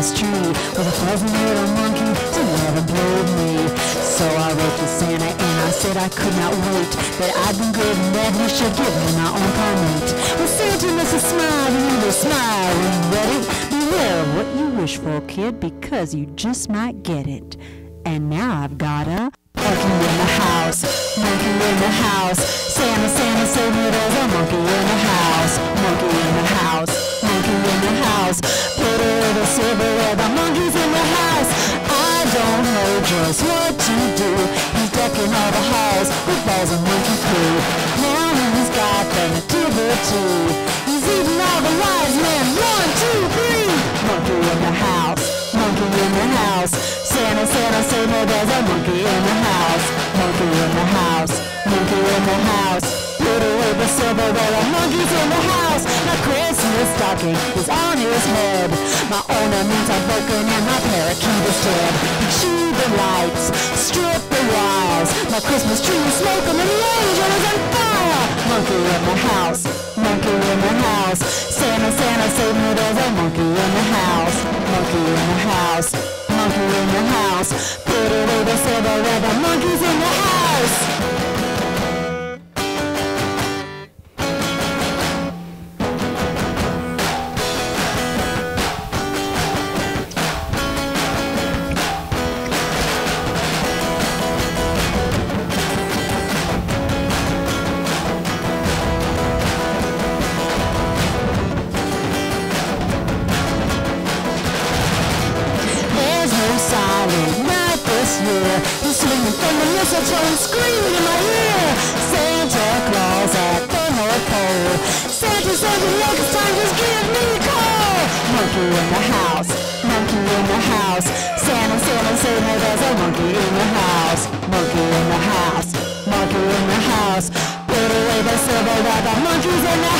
Christmas tree was a fuzzy little monkey to never played me. So I wrote to Santa and I said I could not wait, that I'd been good and that he should give me my own primate. Well, Santa must have smiled and you when you read it. Beware what you wish for, kid, because you just might get it. And now I've got a monkey in the house, monkey in the house. Balls of monkey poo. Now he's got the nativity. He's eating all the wise men. One, two, three. Monkey in the house, monkey in the house. Santa, Santa, say no, there's a monkey in the house. Monkey in the house, monkey in the house. Put away the silverware, the monkey's in the house. My Christmas stocking is on his head. My ornaments are broken and my parakeet is dead. Chew the lights, strip the wires. My Christmas tree is smoking and the angel is on fire. Monkey in the house, monkey in the house. Santa, Santa, save me, there's a monkey in the house. Monkey in the house, monkey in the house. Put away the silverware, going mad this year. He's swinging from the mistletoe and screaming in my ear. Santa Claus at the North Pole. Santa, Santa, look, it's time, just give me a call. Monkey in the house, monkey in the house. Santa, Santa, Santa, there's a monkey in the house. Monkey in the house, monkey in the house. Put away the silver, the monkey's in the house.